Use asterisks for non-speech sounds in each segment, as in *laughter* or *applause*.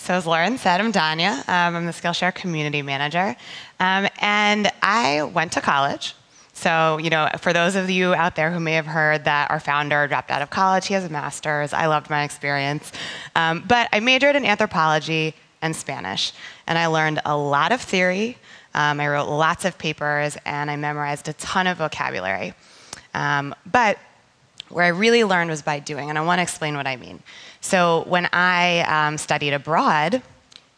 So as Lauren said, I'm Danya. Um, I'm the Skillshare community manager. Um, and I went to college. So, you know, for those of you out there who may have heard that our founder dropped out of college, he has a master's. I loved my experience. Um, but I majored in anthropology and Spanish. And I learned a lot of theory. Um, I wrote lots of papers and I memorized a ton of vocabulary. Um, but where I really learned was by doing, and I want to explain what I mean. So when I um, studied abroad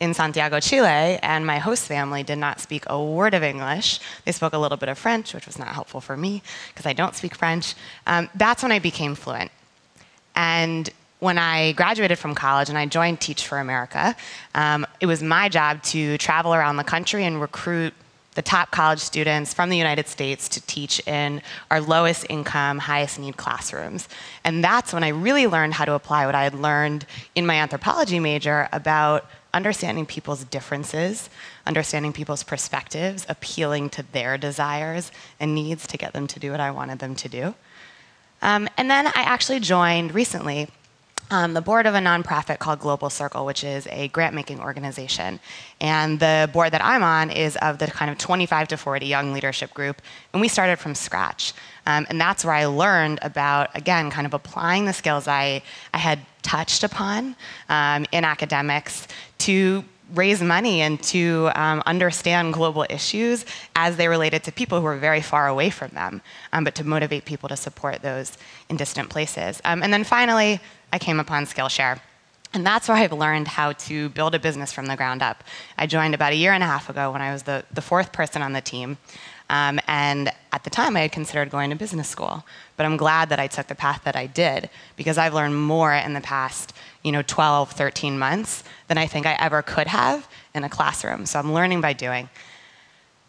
in Santiago, Chile, and my host family did not speak a word of English, they spoke a little bit of French, which was not helpful for me because I don't speak French. Um, that's when I became fluent. And when I graduated from college and I joined Teach for America, um, it was my job to travel around the country and recruit the top college students from the United States to teach in our lowest income, highest need classrooms. And that's when I really learned how to apply what I had learned in my anthropology major about understanding people's differences, understanding people's perspectives, appealing to their desires and needs to get them to do what I wanted them to do. Um, and then I actually joined recently um, the board of a nonprofit called Global Circle, which is a grant making organization. And the board that I'm on is of the kind of 25 to 40 young leadership group. And we started from scratch. Um, and that's where I learned about, again, kind of applying the skills I, I had touched upon um, in academics to raise money and to um, understand global issues as they related to people who are very far away from them, um, but to motivate people to support those in distant places. Um, and then finally, I came upon Skillshare. And that's where I've learned how to build a business from the ground up. I joined about a year and a half ago when I was the, the fourth person on the team. Um, and at the time, I had considered going to business school. But I'm glad that I took the path that I did because I've learned more in the past you know, 12, 13 months than I think I ever could have in a classroom. So I'm learning by doing.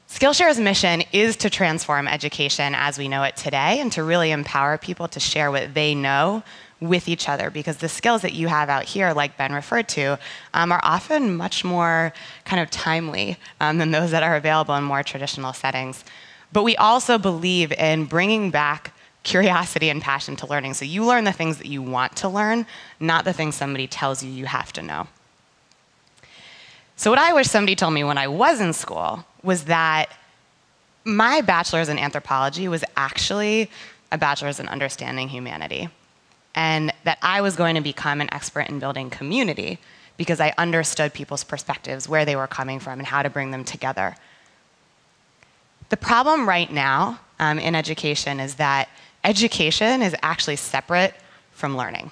Skillshare's mission is to transform education as we know it today and to really empower people to share what they know with each other because the skills that you have out here, like Ben referred to, um, are often much more kind of timely um, than those that are available in more traditional settings. But we also believe in bringing back curiosity and passion to learning. So you learn the things that you want to learn, not the things somebody tells you you have to know. So, what I wish somebody told me when I was in school was that my bachelor's in anthropology was actually a bachelor's in understanding humanity and that I was going to become an expert in building community because I understood people's perspectives, where they were coming from, and how to bring them together. The problem right now um, in education is that education is actually separate from learning.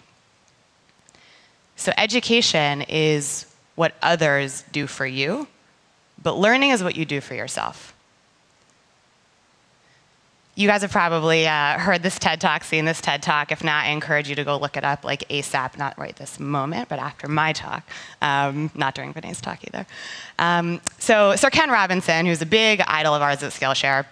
So, education is what others do for you, but learning is what you do for yourself. You guys have probably uh, heard this TED Talk, seen this TED Talk. If not, I encourage you to go look it up like ASAP, not right this moment, but after my talk, um, not during Vinay's talk either. Um, so, Sir Ken Robinson, who's a big idol of ours at Skillshare,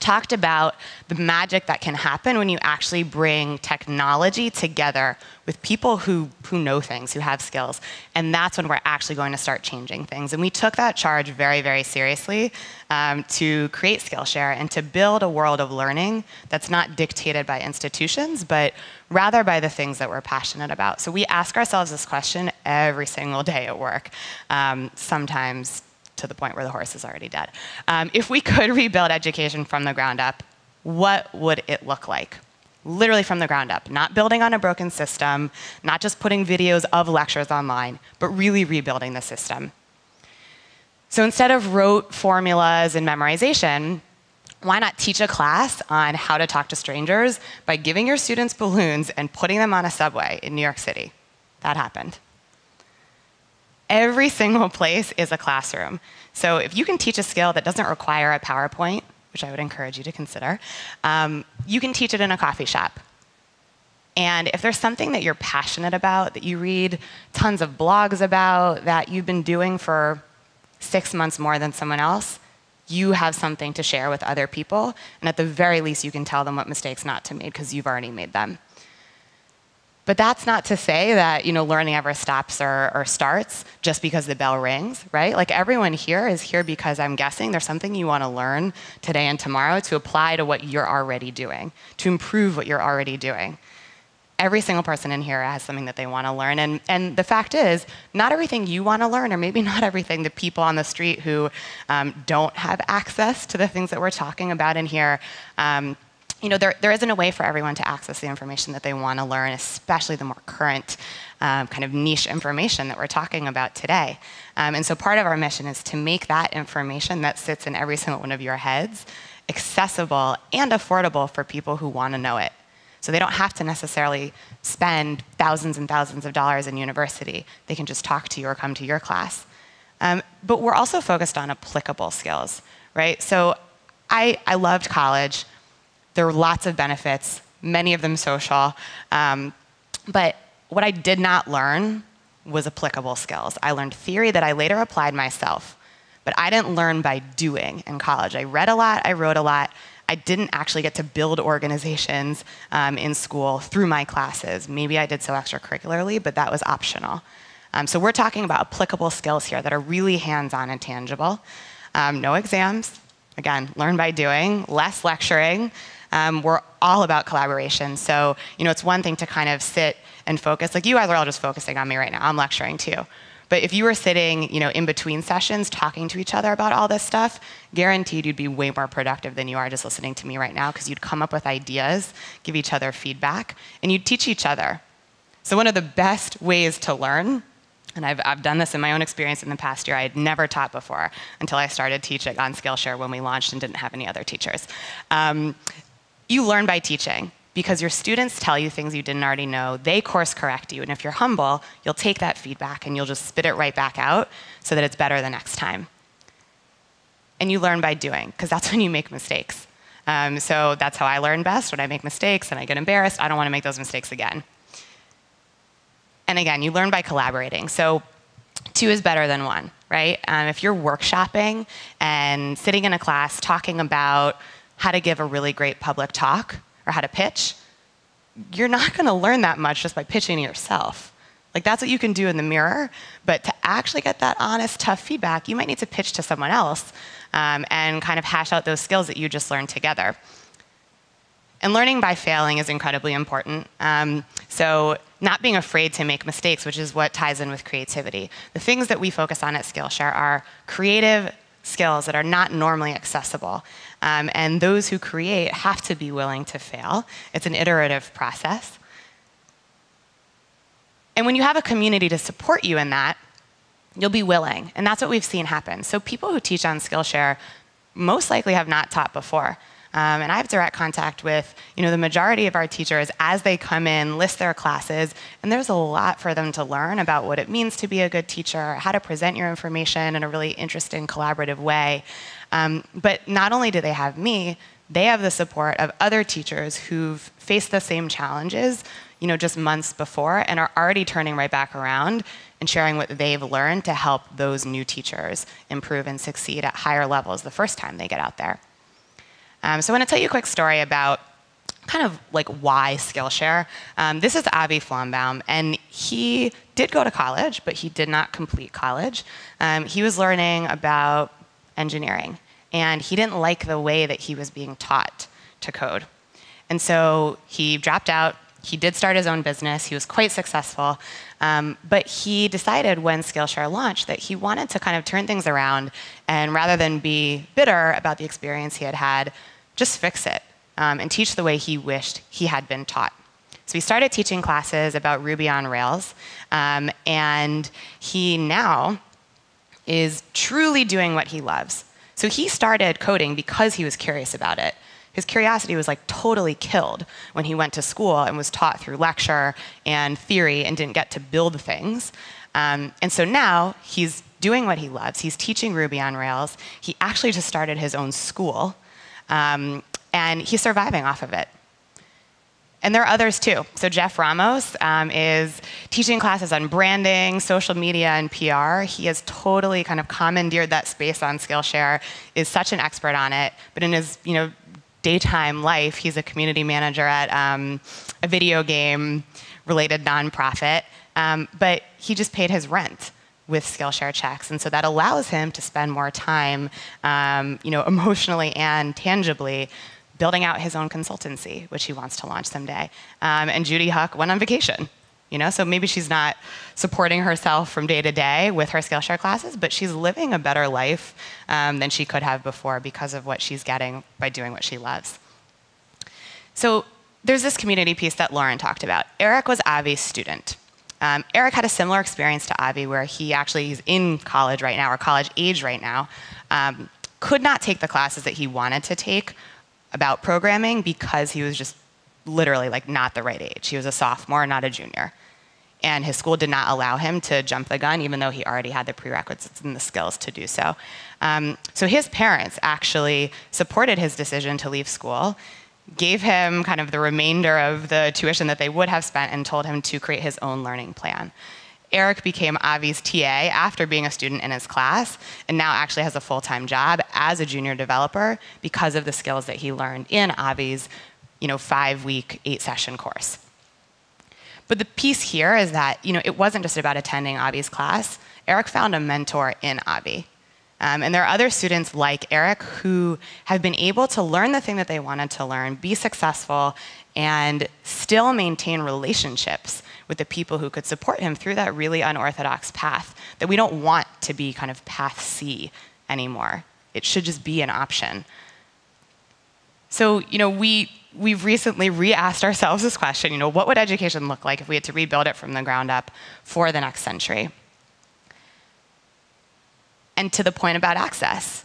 talked about the magic that can happen when you actually bring technology together with people who, who know things, who have skills. And that's when we're actually going to start changing things. And we took that charge very, very seriously um, to create Skillshare and to build a world of learning that's not dictated by institutions, but rather by the things that we're passionate about. So we ask ourselves this question every single day at work, um, sometimes to the point where the horse is already dead. Um, if we could *laughs* rebuild education from the ground up, what would it look like? Literally from the ground up, not building on a broken system, not just putting videos of lectures online, but really rebuilding the system. So instead of rote formulas and memorization, why not teach a class on how to talk to strangers by giving your students balloons and putting them on a subway in New York City? That happened every single place is a classroom. So if you can teach a skill that doesn't require a PowerPoint, which I would encourage you to consider, um, you can teach it in a coffee shop. And if there's something that you're passionate about, that you read tons of blogs about, that you've been doing for six months more than someone else, you have something to share with other people. And at the very least, you can tell them what mistakes not to make because you've already made them. But that's not to say that you know learning ever stops or, or, starts just because the bell rings, right? Like everyone here is here because I'm guessing there's something you want to learn today and tomorrow to apply to what you're already doing, to improve what you're already doing. every single person in here has something that they want to learn. And, and the fact is, not everything you want to learn, or maybe *laughs* not everything the people on the street who um, don't have access to the things that we're talking about in here. Um, you know, there, there isn't a way for everyone to access the information that they want to learn, especially the more current um, kind of niche information that we're talking about today. Um, and so part of our mission is to make that information that sits in every single one of your heads accessible and affordable for people who want to know it. So they don't have to necessarily spend thousands and thousands of dollars in university. They can just talk to you or come to your class. Um, but we're also focused on applicable skills, right? So I, I loved college. There were lots of benefits, many of them social. Um, but what I did not learn was applicable skills. I learned theory that I later applied myself, but I didn't learn by doing in college. I read a lot, I wrote a lot, I didn't actually get to build organizations um, in school through my classes. Maybe I did so extracurricularly, but that was optional. Um, so we're talking about applicable skills here that are really hands-on and tangible. Um, no exams, again, learn by doing, less lecturing. Um, we're all about collaboration. So, you know, it's one thing to kind of sit and focus. Like you guys are all just focusing on me right now. I'm lecturing too. But if you were sitting, you know, in between sessions talking to each other about all this stuff, guaranteed you'd be way more productive than you are just listening to me right now because you'd come up with ideas, give each other feedback, and you'd teach each other. So one of the best ways to learn and I've, I've done this in my own experience in the past year. I had never taught before until I started teaching on Skillshare when we launched and didn't have any other teachers. Um, you learn by teaching because your students tell you things you didn't already know. They course correct you. And if you're humble, you'll take that feedback and you'll just spit it right back out so that it's better the next time. And you learn by doing, because that's *laughs* when you make mistakes. Um, so that's how I learn best when I make mistakes and I get embarrassed. I don't want to make those mistakes again. And again, you learn by collaborating. So two is better than one, right? Um, if you're workshopping and sitting in a class talking about how to give a really great public talk, or how to pitch, you're not *laughs* going to learn that much just by pitching yourself. Like that's what you can do in the mirror, but to actually get that honest, tough feedback, you might need to pitch to someone else um, and kind of hash out those skills that you just learned together. And learning by failing is incredibly important. Um, so not being afraid to make mistakes, which is what ties in with creativity. The things that we focus on at Skillshare are creative skills that are not normally accessible. Um, and those who create have to be willing to fail. It's an iterative process. And when you have a community to support you in that, you'll be willing. And that's what we've seen happen. So people who teach on Skillshare most likely have not taught before. Um, and I have direct contact with you know, the majority of our teachers as they come in, list their classes, and there's a lot for them to learn about what it means to be a good teacher, how to present your information in a really interesting, collaborative way. Um, but not only do they have me, they have the support of other teachers who've faced the same challenges you know, just months before and are already turning right back around and sharing what they've learned to help those new teachers improve and succeed at higher levels the first time they get out there. Um, so I want to tell you a quick story about kind of like why Skillshare. Um, this is Avi Flombaum, and he did go to college, but he did not complete college. Um, he was learning about engineering, and he didn't like the way that he was being taught to code. And so he dropped out. He did start his own business. He was quite successful. Um, but he decided when Skillshare launched that he wanted to kind of turn things around and rather than be bitter about the experience he had had, just fix it um, and teach the way he wished he had been taught. So he started teaching classes about Ruby on Rails, um, and he now is truly doing what he loves. So he started coding because he was curious about it. His curiosity was like totally killed when he went to school and was taught through lecture and theory and didn't get to build things. Um, and so now he's doing what he loves. He's teaching Ruby on Rails. He actually just started his own school um, and he's surviving off of it. And there are others too. So Jeff Ramos um, is teaching classes on branding, social media, and PR. He has totally kind of commandeered that space on Skillshare, is such an expert on it. But in his you know, daytime life, he's a community manager at um, a video game related nonprofit. Um, but he just paid his rent with Skillshare checks. And so that allows him to spend more time, um, you know, *laughs* emotionally and tangibly building out his own consultancy, which he wants to launch someday. Um, and Judy Huck went on vacation. You know, so maybe she's not supporting herself from day to day with her Skillshare classes, but she's living a better life um, than she could have before because of what she's getting by doing what she loves. So there's this community piece that Lauren talked about. Eric was Avi's student. Um, Eric had a similar experience to Avi, where he actually is in college right now, or college age right now, um, could not take the classes that he wanted to take about programming because he was just literally like not the right age. He was a sophomore, not a junior and his school did not allow him to jump the gun, even though he already had the prerequisites and the skills to do so. Um, so his parents actually supported his decision to leave school, gave him kind of the remainder of the tuition that they would have spent, and told him to create his own learning plan. Eric became Avi's TA after being a student in his class, and now actually has a full-time job as a junior developer because of the skills that he learned in Avi's you know, five-week, eight-session course. But the piece here is that you know, it wasn't just about attending Avi's class. Eric found a mentor in Avi. Um, and there are other students like Eric who have been able to learn the thing that they wanted to learn, be successful, and still maintain relationships with the people who could support him through that really unorthodox path that we don't want to be kind of path C anymore. It should just be an option. So, you know, we we've recently re-asked ourselves this question, you know, what would education look like if we had to rebuild it from the ground up for the next century? And to the point about access,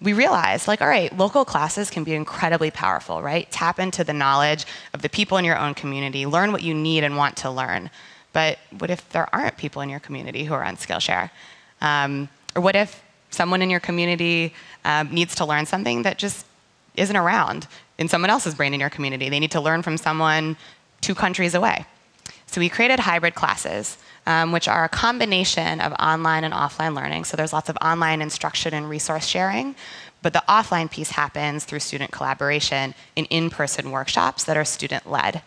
we realized, like, all right, local classes can be incredibly powerful, right? Tap into the knowledge of the people in your own community, learn what you need and want to learn. But what if there aren't people in your community who are on Skillshare? Um, or what if someone in your community um, needs to learn something that just isn't around in someone else's brain in your community. They need to learn from someone two countries away. So we created hybrid classes, um, which are a combination of online and offline learning. So there's lots of online instruction and resource sharing, but the offline piece happens through student collaboration in in-person workshops that are student-led.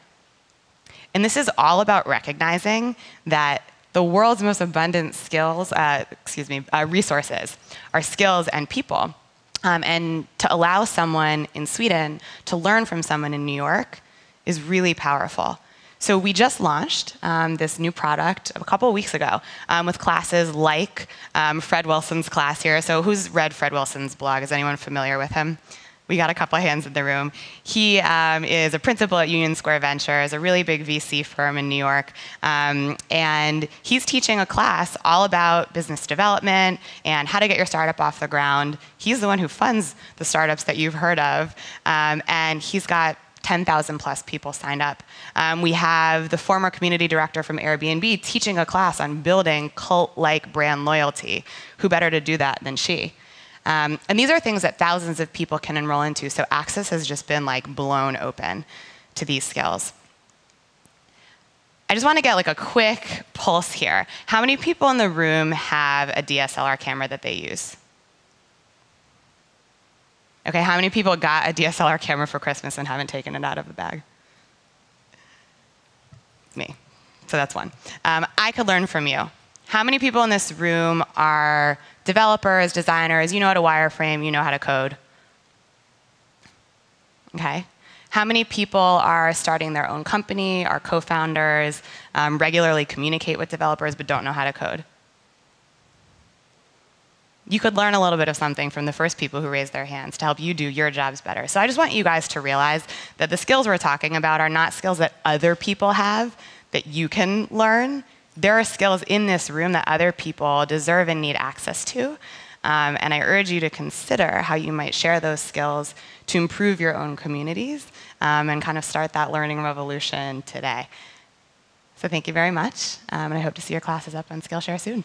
And this is all about recognizing that the world's most abundant skills, uh, excuse me, uh, resources are skills and people. Um, and to allow someone in Sweden to learn from someone in New York is really powerful. So we just launched um, this new product a couple weeks ago um, with classes like um, Fred Wilson's class here. So who's read Fred Wilson's blog? Is anyone familiar with him? We got a couple of hands in the room. He um, is a principal at Union Square Ventures, a really big VC firm in New York. Um, and he's teaching a class all about business development and how to get your startup off the ground. He's the one who funds the startups that you've heard of. Um, and he's got 10,000 plus people signed up. Um, we have the former community director from Airbnb teaching a class on building cult like brand loyalty. Who better to do that than she? Um, and these are things that thousands of people can enroll into, so access has just been like blown open to these skills. I just want to get like a quick pulse here. How many people in the room have a DSLR camera that they use? Okay, how many people got a DSLR camera for Christmas and haven't taken it out of the bag? Me. So that's one. Um, I could learn from you. How many people in this room are developers, designers, you know how to wireframe, you know how to code? Okay. How many people are starting their own company, are co-founders, um, regularly communicate with developers but don't know how to code? You could learn a little bit of something from the first people who raised their hands to help you do your jobs better. So I just want you guys to realize that the skills we're talking about are not skills that other people have that you can learn there are skills in this room that other people deserve and need access to. Um, and I urge you to consider how you might share those skills to improve your own communities um, and kind of start that learning revolution today. So thank you very much, um, and I hope to see your classes up on Skillshare soon.